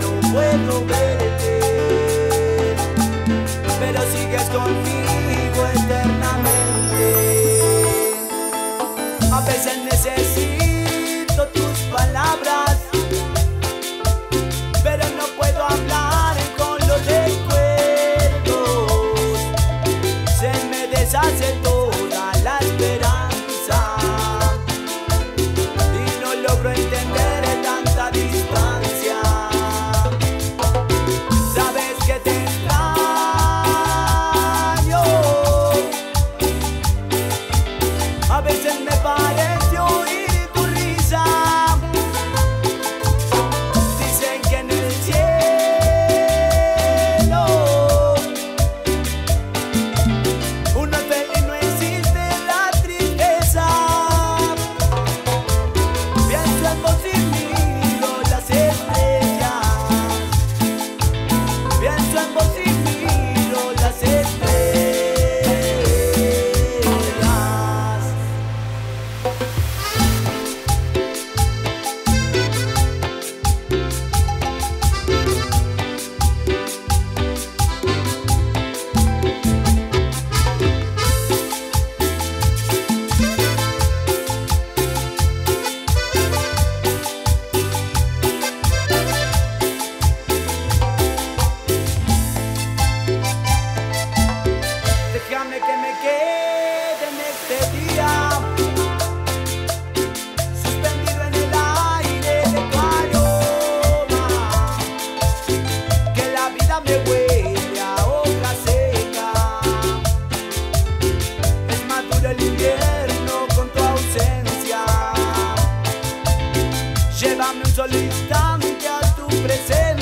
no puedo verte, pero sigues conmigo. Dame un solo instante a tu presencia.